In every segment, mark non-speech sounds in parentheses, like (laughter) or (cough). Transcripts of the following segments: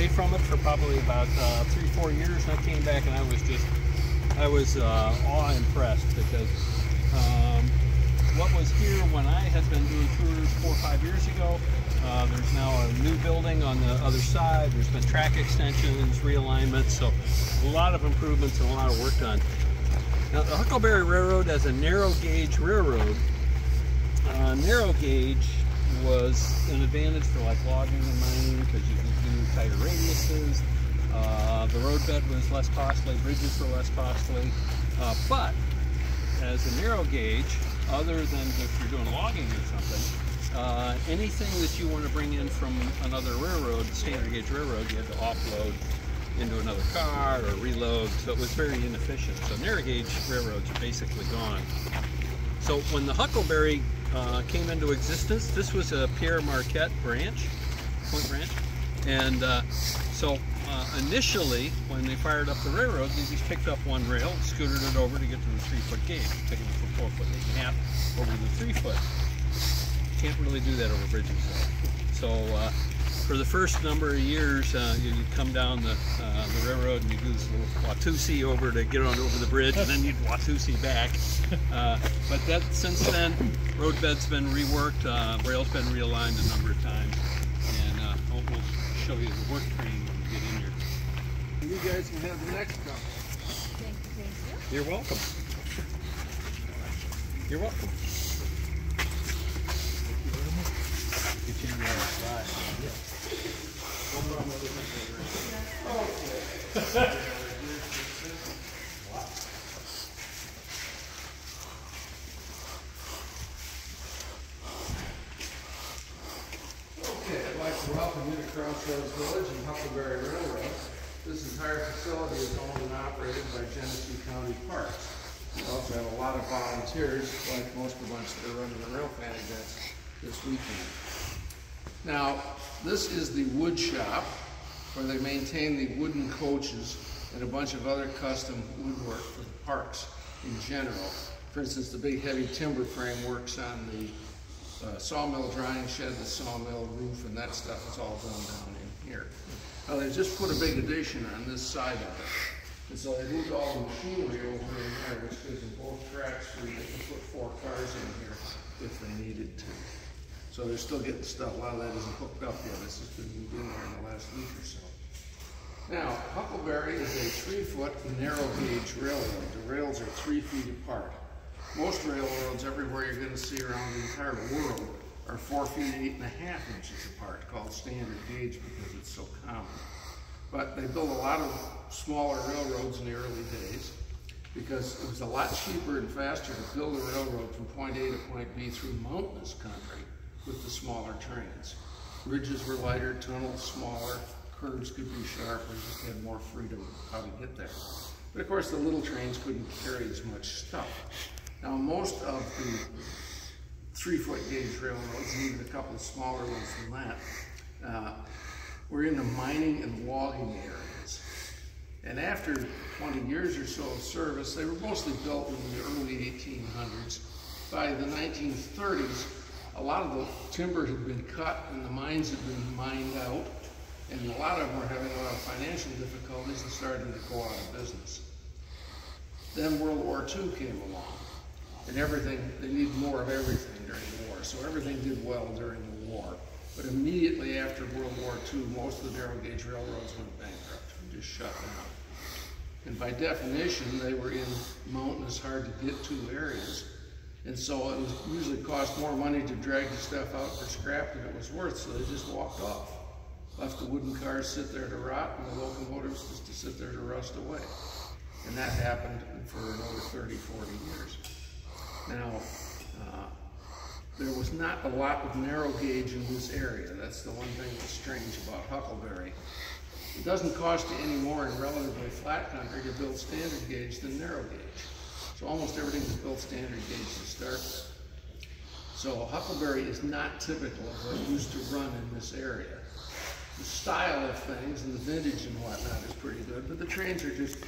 away from it for probably about uh, three, four years, and I came back and I was just, I was uh, awe impressed because um, what was here when I had been doing tours four or five years ago, uh, there's now a new building on the other side. There's been track extensions, realignments, so a lot of improvements and a lot of work done. Now, the Huckleberry Railroad as a narrow gauge railroad, uh, narrow gauge was an advantage for like logging and mining because you do tighter radiuses. Uh, the roadbed was less costly, bridges were less costly, uh, but as a narrow gauge, other than if you're doing logging or something, uh, anything that you want to bring in from another railroad, standard gauge railroad, you had to offload into another car or reload, so it was very inefficient. So narrow gauge railroads are basically gone. So when the Huckleberry uh, came into existence, this was a Pere Marquette branch, Point Branch, and uh, so uh, initially when they fired up the railroad, they just picked up one rail, scooted it over to get to the three foot gauge, taking it from four foot eight and a half over to the three foot. Can't really do that over bridges though. So uh, for the first number of years, uh, you- you'd come down the, uh, the railroad and you'd do this little Watusi over to get on over the bridge, and then you'd Watusi back. (laughs) Uh, but that since then, roadbed's been reworked, uh, rail's been realigned a number of times, and uh, we'll, we'll show you the work training when we get in here. You guys can have the next one. Thank you, thank you. You're welcome. You're welcome. Get you in there and slide. Okay, I'd like to welcome you Village and Huckleberry Railroad. This entire facility is owned and operated by Genesee County Parks. We also have a lot of volunteers, like most of us that are running the rail fan events this weekend. Now, this is the wood shop where they maintain the wooden coaches and a bunch of other custom woodwork for the parks in general. For instance, the big heavy timber frame works on the uh, sawmill drying shed, the sawmill roof, and that stuff is all done down in here. They just put a big addition on this side of it. And so they moved all the machinery over in there, which gives them both tracks where they can put four cars in here if they needed to. So they're still getting stuff, a lot of that isn't hooked up yet, this has been moved in there in the last week or so. Now, Huckleberry is a three-foot narrow gauge railroad. The rails are three feet apart. Most railroads everywhere you're gonna see around the entire world are four feet, eight and a half inches apart, called standard gauge because it's so common. But they built a lot of smaller railroads in the early days because it was a lot cheaper and faster to build a railroad from point A to point B through mountainous country with the smaller trains. Bridges were lighter, tunnels smaller, curves could be sharper, just had more freedom how to get there. But of course, the little trains couldn't carry as much stuff. Now, most of the three-foot gauge railroads, and even a couple of smaller ones than that, uh, were in the mining and logging areas. And after 20 years or so of service, they were mostly built in the early 1800s. By the 1930s, a lot of the timber had been cut and the mines had been mined out, and a lot of them were having a lot of financial difficulties and starting to go out of business. Then World War II came along, and everything, they needed more of everything during the war, so everything did well during the war. But immediately after World War II, most of the narrow gauge railroads went bankrupt and just shut down. And by definition, they were in mountainous, hard to get to areas. And so it was usually cost more money to drag the stuff out for scrap than it was worth, so they just walked off. Left the wooden cars sit there to rot and the locomotives just to sit there to rust away. And that happened for another 30, 40 years. Now, uh, there was not a lot of narrow gauge in this area. That's the one thing that's strange about Huckleberry. It doesn't cost you any more in relatively flat country to build standard gauge than narrow gauge. So almost everything is built standard gauge to start with. So Huckleberry is not typical of what used to run in this area. the style of things and the vintage and whatnot is pretty good, but the trains are just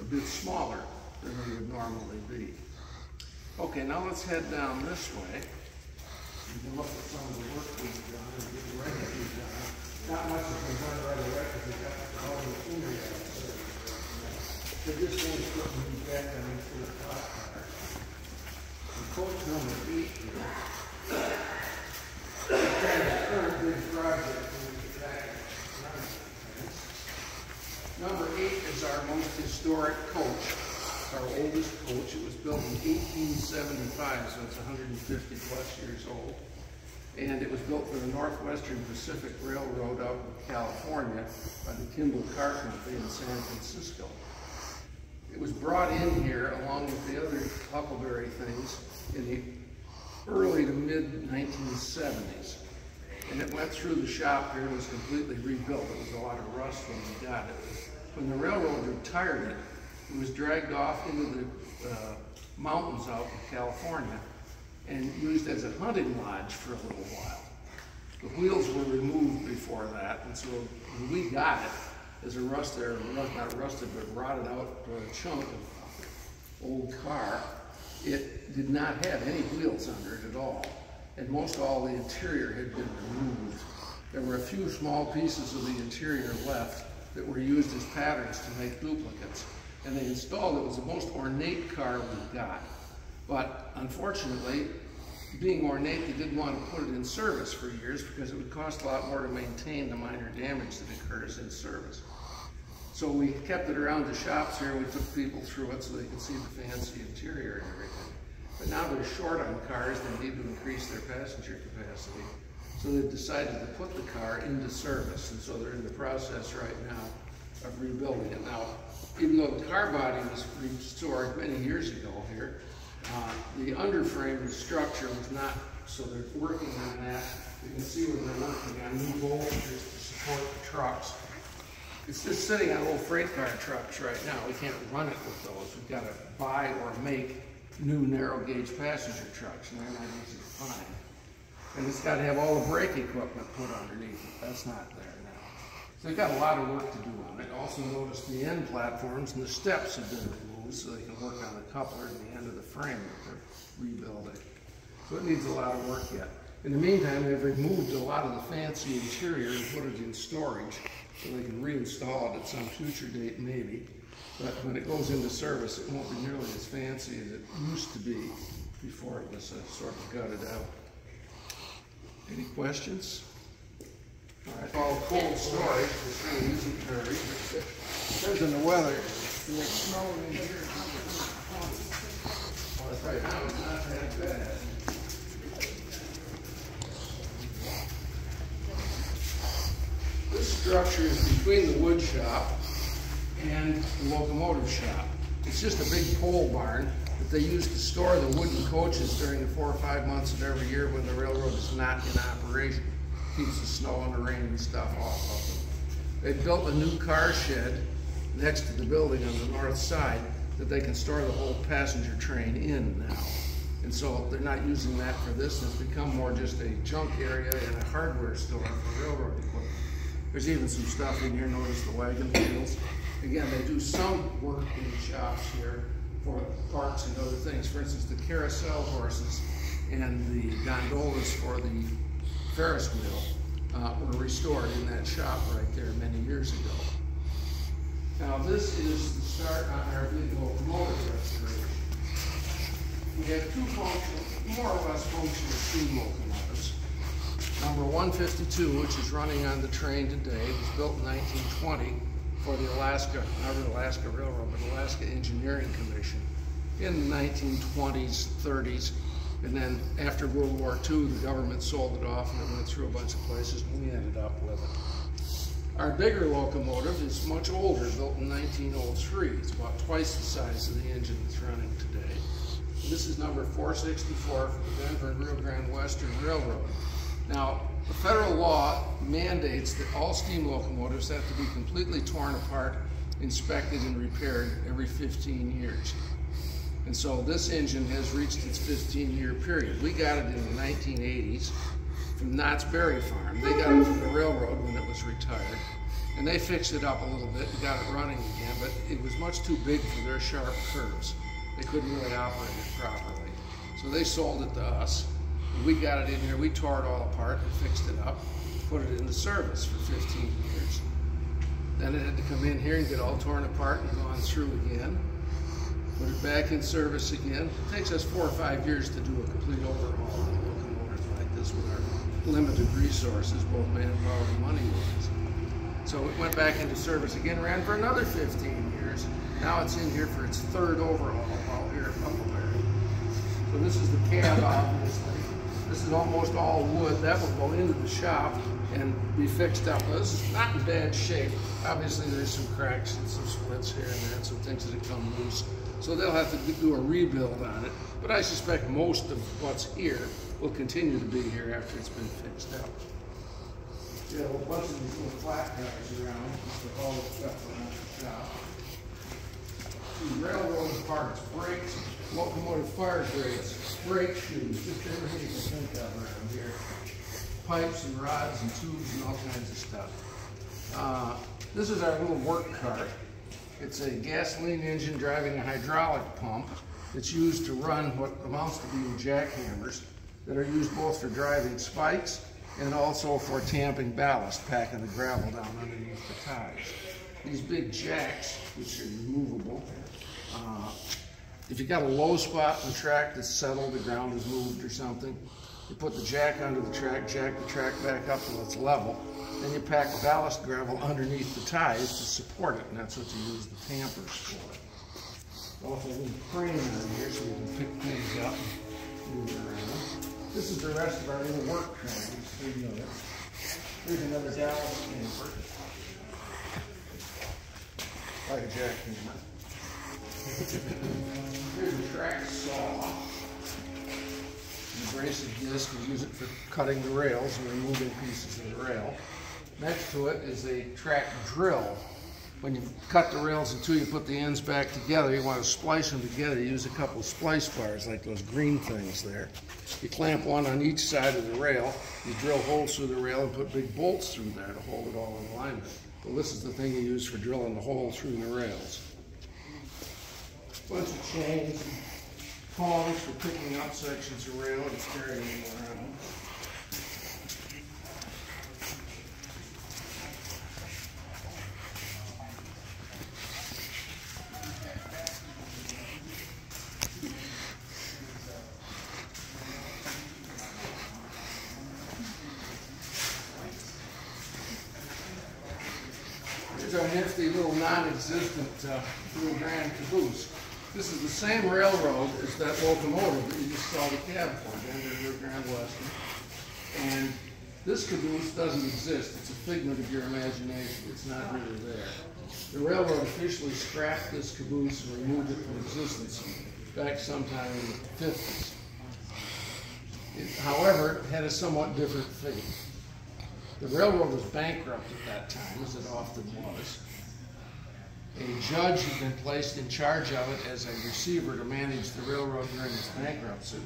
a bit smaller than they would normally be. Okay, now let's head down this way. You can look at some of the work we've done and get the right that done. Not much has been done right away because we've got all the machinery out there. So this one's putting me back on into the clock car. The coach number eight here. Number eight is our most historic coach, our oldest coach. It was built in 1875, so it's 150 plus years old. And it was built for the Northwestern Pacific Railroad out in California by the Kimball Car Company in San Francisco. It was brought in here along with the other Huckleberry things in the early to mid 1970s. And it went through the shop here and was completely rebuilt. It was a lot of rust when we got it. When the railroad retired it, it was dragged off into the uh, mountains out in California and used as a hunting lodge for a little while. The wheels were removed before that, and so when we got it, as a rusted, or not rusted, but rotted out uh, chunk of old car, it did not have any wheels under it at all. And most all the interior had been removed. There were a few small pieces of the interior left that were used as patterns to make duplicates. And they installed it was the most ornate car we got. But unfortunately, being ornate, they didn't want to put it in service for years because it would cost a lot more to maintain the minor damage that occurs in service. So we kept it around the shops here. We took people through it so they could see the fancy interior and everything. But now they're short on cars. They need to increase their passenger capacity. So they've decided to put the car into service. And so they're in the process right now of rebuilding it. Now, even though the car body was restored many years ago here, uh, the underframe, the structure was not, so they're working on that. You can see where they're working on new bolsters to support the trucks. It's just sitting on old freight car trucks right now. We can't run it with those. We've got to buy or make new narrow gauge passenger trucks, and they're not easy to find. And it's got to have all the brake equipment put underneath it. That's not. So they've got a lot of work to do on it. Also notice the end platforms and the steps have been removed so they can work on the coupler and the end of the frame they're rebuilding. So it needs a lot of work yet. In the meantime, they've removed a lot of the fancy interior and put it in storage so they can reinstall it at some future date maybe. But when it goes into service, it won't be nearly as fancy as it used to be before it was uh, sort of gutted out. Any questions? All right, all cold storage, the weather. In here, well, right now it's not that bad. This structure is between the wood shop and the locomotive shop. It's just a big pole barn that they use to store the wooden coaches during the four or five months of every year when the railroad is not in operation. Keeps the snow and the rain and stuff off of them. They built a new car shed next to the building on the north side that they can store the whole passenger train in now. And so they're not using that for this. It's become more just a junk area and a hardware store for railroad equipment. There's even some stuff in here. Notice the wagon wheels. Again, they do some work in the shops here for parts and other things. For instance, the carousel horses and the gondolas for the Ferris wheel uh, were restored in that shop right there many years ago. Now this is the start on our big locomotive restoration. We have two functional, more or less functional steam locomotives. Number 152, which is running on the train today, was built in 1920 for the Alaska, not the Alaska Railroad, but Alaska Engineering Commission in the 1920s, 30s. And then after World War II, the government sold it off and it went through a bunch of places and we ended up with it. Our bigger locomotive is much older, built in 1903. It's about twice the size of the engine that's running today. This is number 464 for the Denver and Rio Grande Western Railroad. Now, the federal law mandates that all steam locomotives have to be completely torn apart, inspected, and repaired every 15 years. And so this engine has reached its 15-year period. We got it in the 1980s from Knott's Berry Farm. They got it from the railroad when it was retired. And they fixed it up a little bit and got it running again, but it was much too big for their sharp curves. They couldn't really operate it properly. So they sold it to us. We got it in here, we tore it all apart and fixed it up, put it into service for 15 years. Then it had to come in here and get all torn apart and gone through again. Put it back in service again. It takes us four or five years to do a complete overhaul on a locomotive like this with our limited resources, both manpower and money wise. So it went back into service again, ran for another 15 years. Now it's in here for its third overhaul while here at Huckleberry. So this is the cab, obviously. This is almost all wood. That will go into the shop and be fixed up. This is not in bad shape. Obviously, there's some cracks and some splits here and there some things that have come loose. So they'll have to do a rebuild on it. But I suspect most of what's here will continue to be here after it's been fixed up. Yeah, a bunch of these little flat cars around with all the stuff around the shop. See, Railroad parts, brakes, locomotive fire grates, brake shoes, just everything you can think of around here. Pipes and rods and tubes and all kinds of stuff. Uh, this is our little work cart. It's a gasoline engine driving a hydraulic pump that's used to run what amounts to being jackhammers that are used both for driving spikes and also for tamping ballast, packing the gravel down underneath the ties. These big jacks, which are removable, uh, if you got a low spot in the track that's settled, the ground is moved or something, you put the jack under the track, jack the track back up till it's level, then you pack ballast gravel underneath the ties to support it, and that's what you use the tampers for. Also, a little crane on here so we can pick things up and move around. This is the rest of our little work train. Three it. Here's another ballast tamper. Like a jackhammer. Here's a track saw. Abrasive disc, we use it for cutting the rails and removing pieces of the rail. Next to it is a track drill. When you cut the rails two, you put the ends back together. You want to splice them together. You use a couple splice bars like those green things there. You clamp one on each side of the rail. You drill holes through the rail and put big bolts through there to hold it all in alignment. Well, this is the thing you use for drilling the hole through the rails. Bunch of chains, tongs for picking up sections of rail and carrying them around. Our nifty little non-existent uh, Rio Grande caboose. This is the same railroad as that locomotive that you just saw the cab for, Rio Grande Western. And this caboose doesn't exist. It's a figment of your imagination. It's not really there. The railroad officially scrapped this caboose and removed it from existence back sometime in the 50s. It, however, had a somewhat different fate. The railroad was bankrupt at that time, as it often was. A judge had been placed in charge of it as a receiver to manage the railroad during its bankruptcy.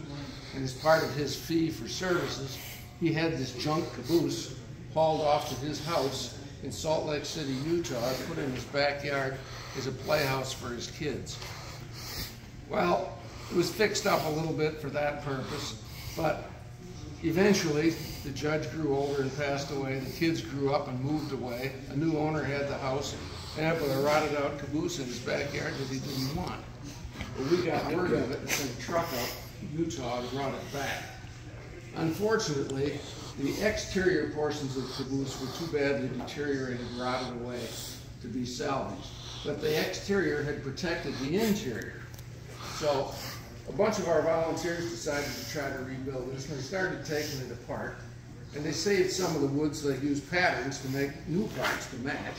And as part of his fee for services, he had this junk caboose hauled off to his house in Salt Lake City, Utah, and put in his backyard as a playhouse for his kids. Well, it was fixed up a little bit for that purpose, but Eventually, the judge grew older and passed away. The kids grew up and moved away. A new owner had the house and had a rotted out caboose in his backyard that he didn't want. But we got word of it and sent a truck up Utah and brought it back. Unfortunately, the exterior portions of the caboose were too badly deteriorated rotted away to be salvaged. But the exterior had protected the interior. So a bunch of our volunteers decided to try to rebuild this, and they started taking it apart. And they saved some of the wood, so they used patterns to make new parts to match.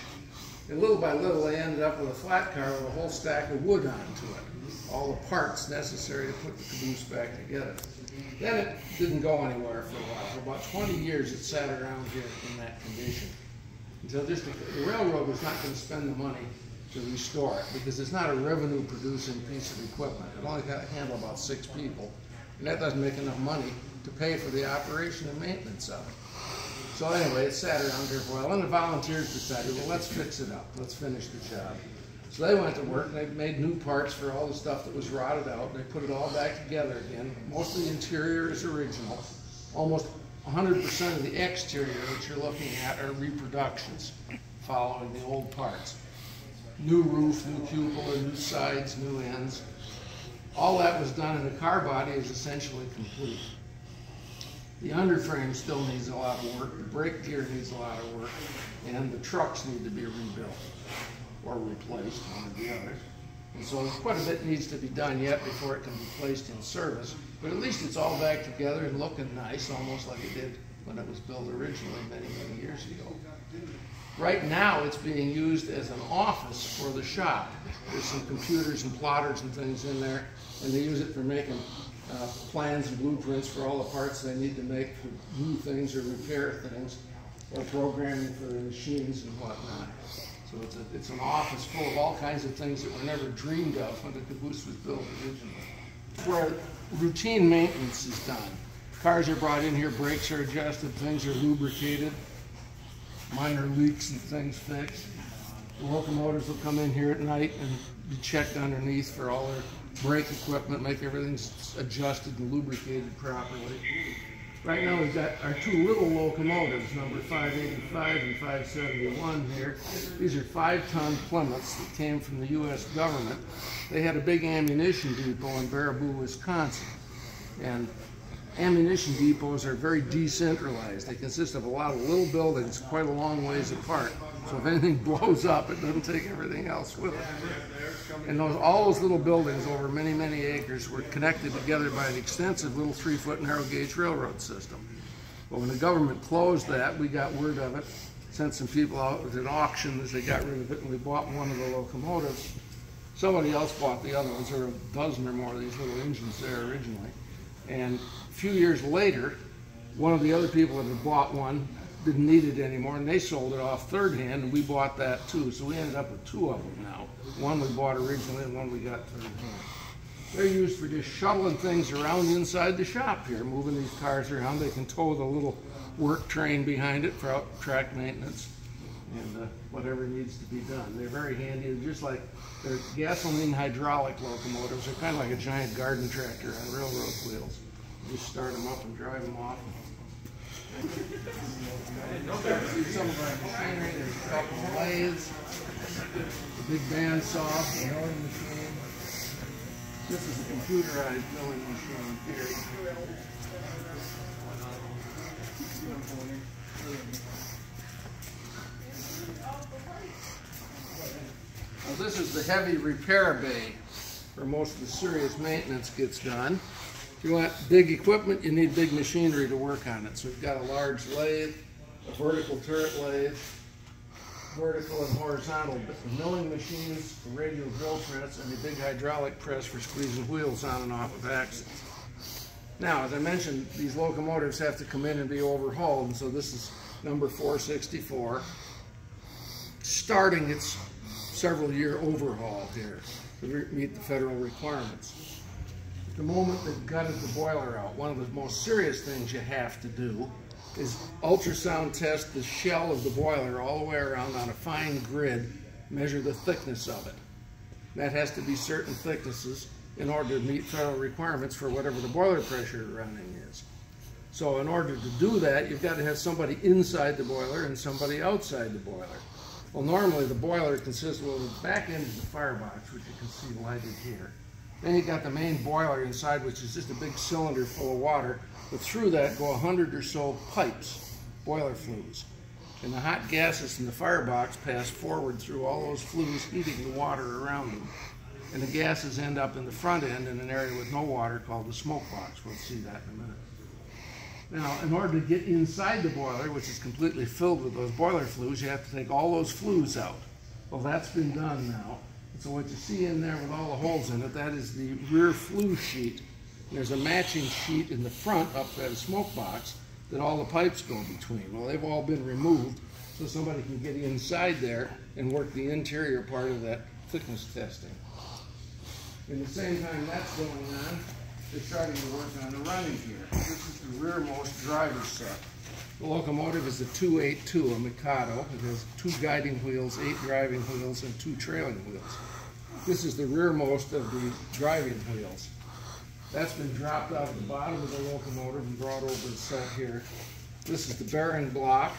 And little by little, they ended up with a flat car with a whole stack of wood onto it. All the parts necessary to put the caboose back together. Then it didn't go anywhere for a while. For about 20 years, it sat around here in that condition. Until just the railroad was not going to spend the money to restore it because it's not a revenue producing piece of equipment. It only can handle about six people. And that doesn't make enough money to pay for the operation and maintenance of it. So anyway, it sat around here for a while, and the volunteers decided, well, let's fix it up, let's finish the job. So they went to work, and they made new parts for all the stuff that was rotted out, and they put it all back together again. Most of the interior is original. Almost 100% of the exterior that you're looking at are reproductions following the old parts. New roof, new cupola, new sides, new ends. All that was done, and the car body is essentially complete. The underframe still needs a lot of work, the brake gear needs a lot of work, and the trucks need to be rebuilt or replaced, one or the other. And so quite a bit needs to be done yet before it can be placed in service, but at least it's all back together and looking nice, almost like it did when it was built originally many, many years ago. Right now, it's being used as an office for the shop. There's some computers and plotters and things in there, and they use it for making uh, plans and blueprints for all the parts they need to make for new things or repair things, or programming for the machines and whatnot. So it's, a, it's an office full of all kinds of things that were never dreamed of when the caboose was built originally. Where routine maintenance is done. Cars are brought in here, brakes are adjusted, things are lubricated, minor leaks and things fixed. The locomotives will come in here at night and be checked underneath for all their brake equipment, make everything adjusted and lubricated properly. Right now we've got our two little locomotives, number 585 and 571 here. These are five-ton Plymouths that came from the U.S. government. They had a big ammunition depot in Baraboo, Wisconsin. And ammunition depots are very decentralized. They consist of a lot of little buildings quite a long ways apart. So if anything (laughs) blows up, it doesn't take everything else with it. And those, all those little buildings over many, many acres were connected together by an extensive little three-foot narrow gauge railroad system. But when the government closed that, we got word of it, sent some people out at an auction as they got rid of it, and we bought one of the locomotives. Somebody else bought the other ones. There were a dozen or more of these little engines there originally. And few years later, one of the other people that had bought one didn't need it anymore, and they sold it off third hand, and we bought that too. So we ended up with two of them now. One we bought originally, and one we got third hand. They're used for just shuttling things around inside the shop here, moving these cars around. They can tow the little work train behind it for track maintenance and uh, whatever needs to be done. They're very handy, They're just like they're gasoline hydraulic locomotives. They're kind of like a giant garden tractor on railroad wheels. Just start them up and drive them off. Some of our machinery. There's a couple of lathes, a big bandsaw, a milling machine. This is a computerized milling machine here. Well, this is the heavy repair bay where most of the serious maintenance gets done. You want big equipment, you need big machinery to work on it. So we've got a large lathe, a vertical turret lathe, vertical and horizontal milling machines, a radial drill press, and a big hydraulic press for squeezing wheels on and off of axles. Now, as I mentioned, these locomotives have to come in and be overhauled, and so this is number 464. Starting its several year overhaul here to meet the federal requirements. The moment they've gutted the boiler out, one of the most serious things you have to do is ultrasound test the shell of the boiler all the way around on a fine grid, measure the thickness of it. That has to be certain thicknesses in order to meet federal requirements for whatever the boiler pressure running is. So in order to do that, you've got to have somebody inside the boiler and somebody outside the boiler. Well, normally the boiler consists of well, the back end is the firebox, which you can see lighted here. Then you got the main boiler inside, which is just a big cylinder full of water. But through that go a hundred or so pipes, boiler flues. And the hot gases from the firebox pass forward through all those flues, heating the water around them. And the gases end up in the front end in an area with no water called the smoke box. We'll see that in a minute. Now, in order to get inside the boiler, which is completely filled with those boiler flues, you have to take all those flues out. Well, that's been done now. So what you see in there with all the holes in it, that is the rear flue sheet. There's a matching sheet in the front up at a smoke box that all the pipes go between. Well, they've all been removed so somebody can get inside there and work the interior part of that thickness testing. In the same time that's going on, they're starting to work on the running gear. This is the rearmost driver's set. The locomotive is a 282, a Mikado. It has two guiding wheels, eight driving wheels, and two trailing wheels. This is the rearmost of the driving wheels. That's been dropped out of the bottom of the locomotive and brought over and set here. This is the bearing block.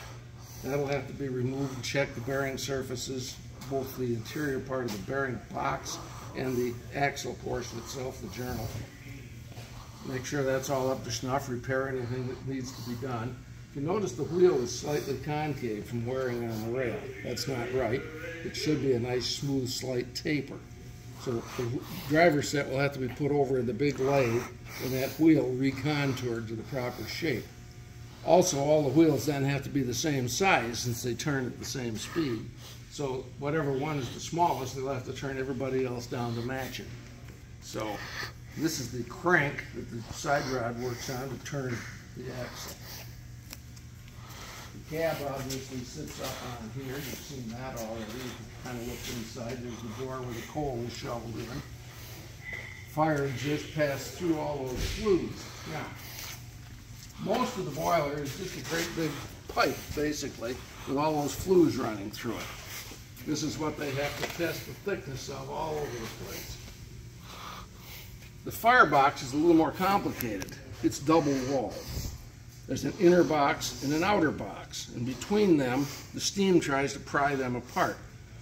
That'll have to be removed and check the bearing surfaces, both the interior part of the bearing box and the axle portion itself, the journal. Make sure that's all up to snuff, repair anything that needs to be done. You notice the wheel is slightly concave from wearing on the rail. That's not right. It should be a nice, smooth, slight taper. So the driver's set will have to be put over the big lathe and that wheel recontoured to the proper shape. Also, all the wheels then have to be the same size since they turn at the same speed. So whatever one is the smallest, they'll have to turn everybody else down to match it. So this is the crank that the side rod works on to turn the axle. Cab obviously sits up on here, you've seen that already, you can kind of look inside, there's the door where the coal is shoveled in. Fire just passed through all those flues. Now, most of the boiler is just a great big pipe, basically, with all those flues running through it. This is what they have to test the thickness of all over the place. The firebox is a little more complicated. It's double walled. There's an inner box and an outer box. And between them, the steam tries to pry them apart.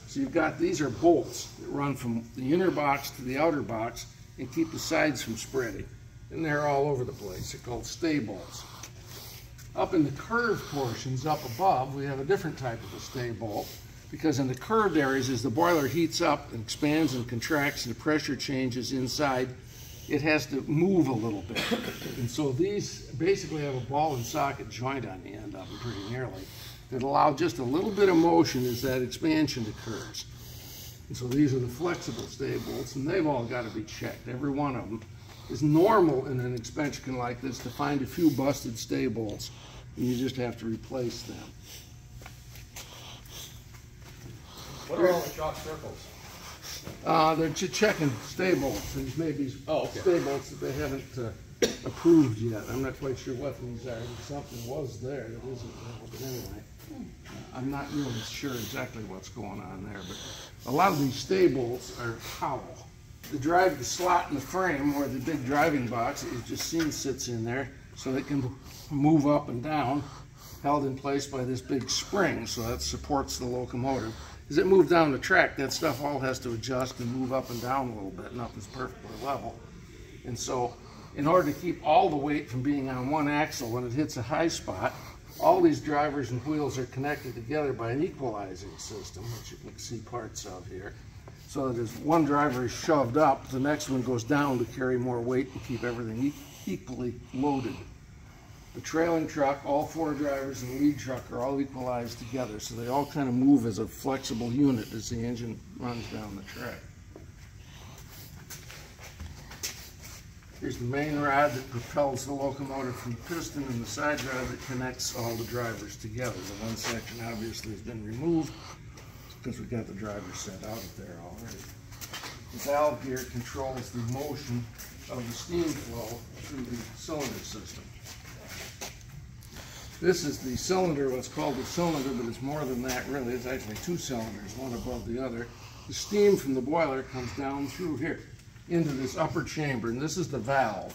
So you've got, these are bolts that run from the inner box to the outer box and keep the sides from spreading. And they're all over the place. They're called stay bolts. Up in the curved portions up above, we have a different type of a stay bolt because in the curved areas, as the boiler heats up and expands and contracts the pressure changes inside, it has to move a little bit. And so these basically have a ball and socket joint on the end of them pretty nearly that allow just a little bit of motion as that expansion occurs. And so these are the flexible stay bolts and they've all got to be checked, every one of them. is normal in an expansion like this to find a few busted stay bolts and you just have to replace them. What are all the chalk circles? Uh, they're ch- checking stay bolts. These may be Oh, okay. stay bolts that they haven't uh, approved yet. I'm not quite sure what these are. Something was there that isn't there, but anyway. I'm not really sure exactly what's going on there, but a lot of these stay bolts are hollow. The drive, the slot in the frame where the big driving box that you've just seen sits in there, so they can move up and down, held in place by this big spring, so that supports the locomotive. As it moves down the track, that stuff all has to adjust and move up and down a little bit. Nothing's perfectly level. And so, in order to keep all the weight from being on one axle when it hits a high spot, all these drivers and wheels are connected together by an equalizing system, which you can see parts of here. So that as one driver is shoved up, the next one goes down to carry more weight and keep everything e- equally loaded. The trailing truck, all four drivers and the lead truck are all equalized together, so they all kind of move as a flexible unit as the engine runs down the track. Here's the main rod that propels the locomotive from the piston and the side rod that connects all the drivers together. The one section obviously has been removed because we've got the driver set out of there already. The valve gear controls the motion of the steam flow through the cylinder system. This is the cylinder, what's called a cylinder, but it's more than that really. It's actually two cylinders, one above the other. The steam from the boiler comes down through here into this upper chamber, and this is the valve.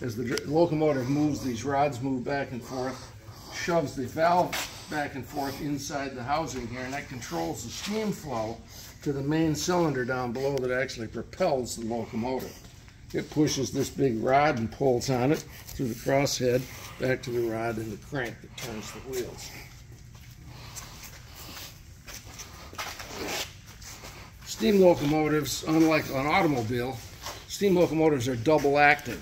As the locomotive moves, these rods move back and forth, shoves the valve back and forth inside the housing here, and that controls the steam flow to the main cylinder down below that actually propels the locomotive. It pushes this big rod and pulls on it through the crosshead back to the rod and the crank that turns the wheels. Steam locomotives, unlike an automobile, steam locomotives are double acting.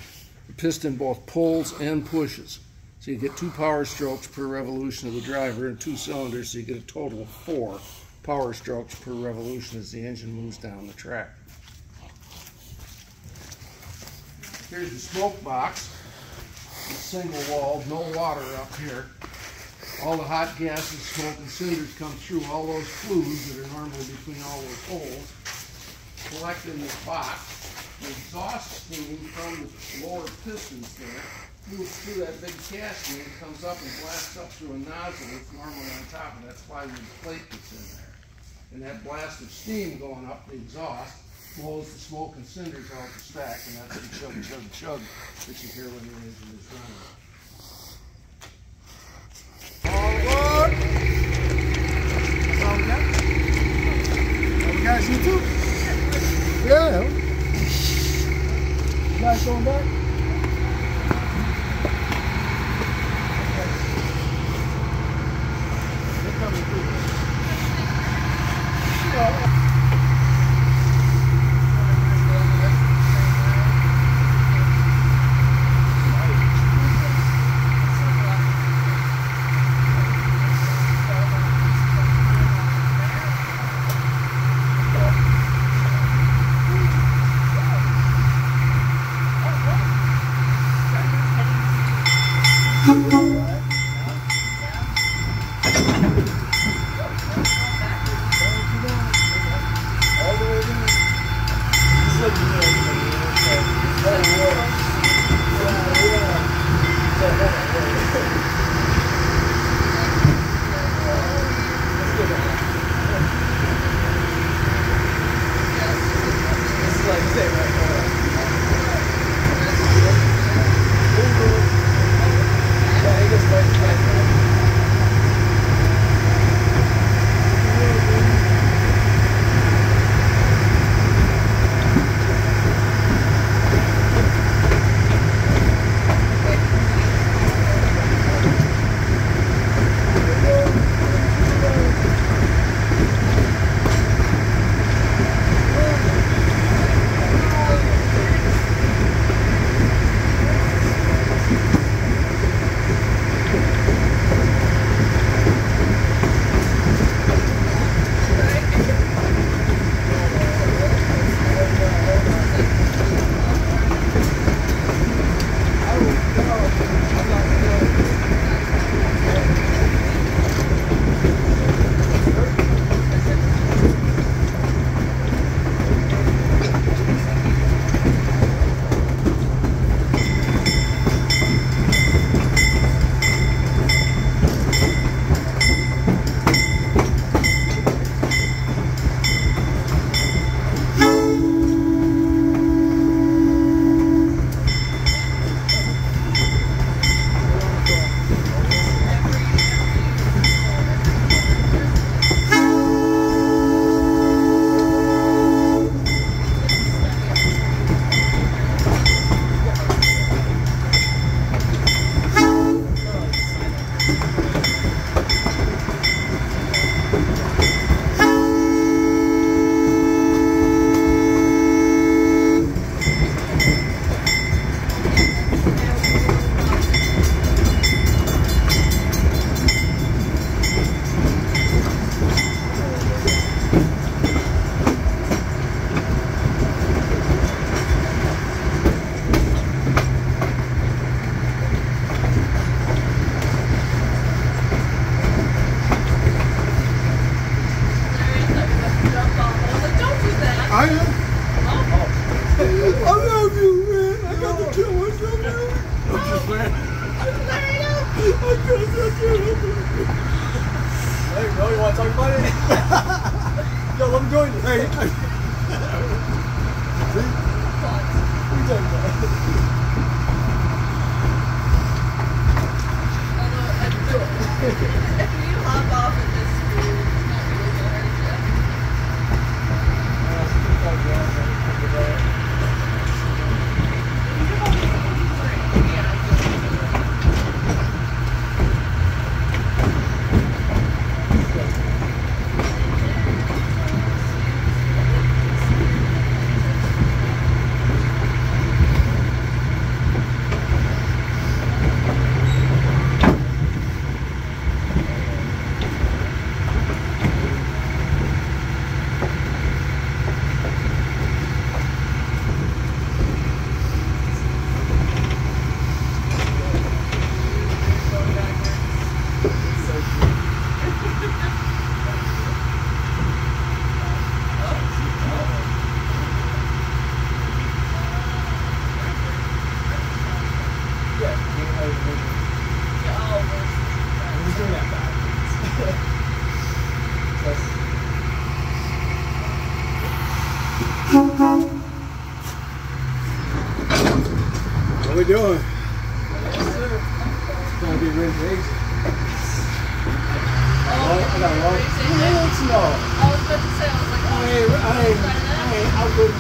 The piston both pulls and pushes. So you get two power strokes per revolution of the driver and two cylinders, so you get a total of four power strokes per revolution as the engine moves down the track. Here's the smoke box. Single wall, no water up here. All the hot gases, smoke, and cinders come through all those flues that are normally between all those holes. Collect in this box. The exhaust steam from the lower pistons there moves through that big casting and comes up and blasts up through a nozzle that's normally on top of that plywood plate that's in there. And that blast of steam going up the exhaust blows the smoke and cinders off the stack, and that's the chug, chug, chug that you hear when your engine is running. guys you too? Yeah. You guys going back?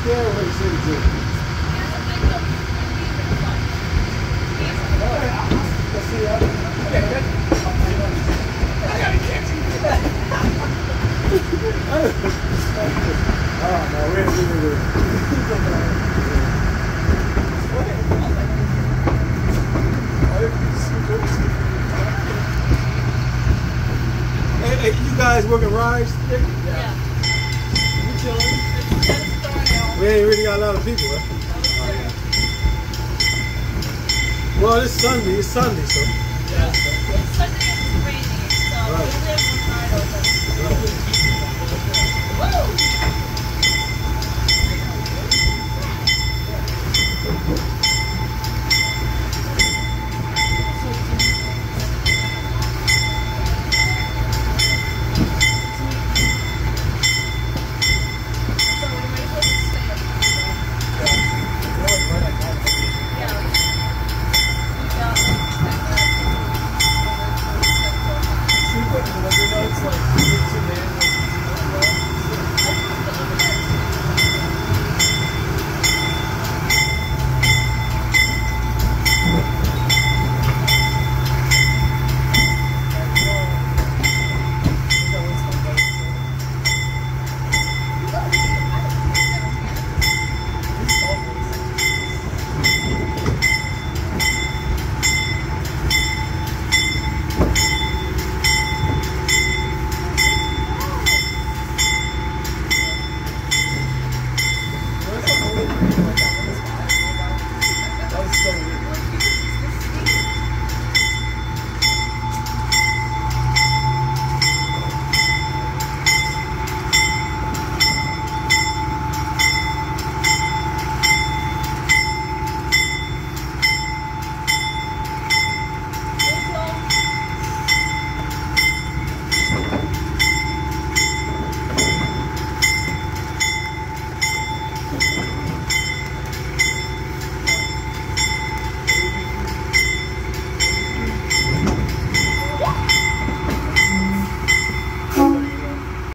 Dare race into it. here's the thing though. He's been fun. He's Let's see, I, oh no, we're doing it. Hey, hey, you guys working rides? Yeah. You chilling? It's just Thornhill. We ain't really got a lot of people, huh? Well, it's Sunday. It's Sunday,